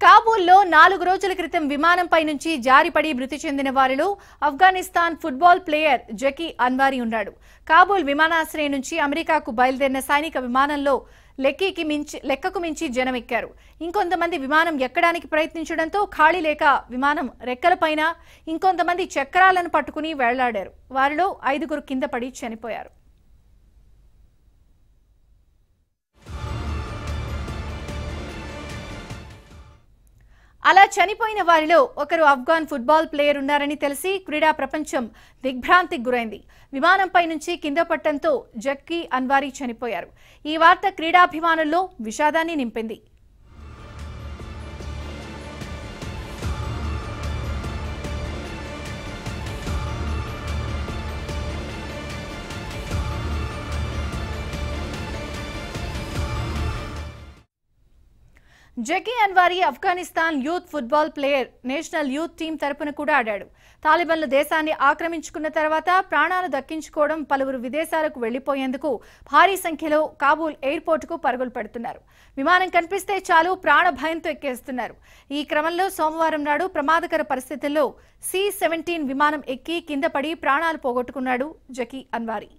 కాబూల్లో నాలుగు రోజుల క్రితం విమానంపై నుంచి జారిపడి మృతి చెందిన వారిలో ఆఫ్ఘనిస్తాన్ ఫుట్బాల్ ప్లేయర్ జకీ అన్వారీ ఉన్నాడు. కాబూల్ విమానాశ్రయం నుంచి అమెరికాకు బయలుదేరిన సైనిక విమానంలో లెక్కీకి మించి లెక్కకు మించి జనం ఎక్కారు ఇంకొంతమంది విమానం ఎక్కడానికి ప్రయత్నించడంతో ఖాళీ లేక విమానం రెక్కలపైన ఇంకొంతమంది చక్రాలను పట్టుకుని వెళ్ళాడారు. వారిలో ఐదుగురు కింద పడి చనిపోయారు. అలా చనిపోయిన వారిలో ఒకరు ఆఫ్ఘాన్ ఫుట్బాల్ ప్లేయర్ ఉన్నారని తెలిసి క్రీడా ప్రపంచం దిగ్భ్రాంతికి గురైంది. విమానంపై నుంచి కింద పట్టడంతో జక్కీ అన్వారీ చనిపోయారు. ఈ వార్త క్రీడాభిమానుల్లో విషాదాన్ని నింపింది. Zaki Anwari Afghanistan youth football player national youth team తరపున కూడా ఆడాడు. తాలిబన్లు దేశాన్ని ఆక్రమించుకున్న తర్వాత ప్రాణాలు దక్కించుకోవడం పలువురు విదేశాలకు వెళ్ళిపోయేందుకు భారీ సంఖ్యలో కాబూల్ ఎయిర్పోర్టుకు పరుగులు పెడుతున్నారు. విమానం కనిపిస్తే చాలు ప్రాణ భయంతో ఎక్కేస్తున్నారు. ఈ క్రమంలో సోమవారం నాడు ప్రమాదకర పరిస్థితుల్లో సి సెవెంటీన్ విమానం ఎక్కి కింద పడి ప్రాణాలు పోగొట్టుకున్నాడు జకీ అన్వారీ.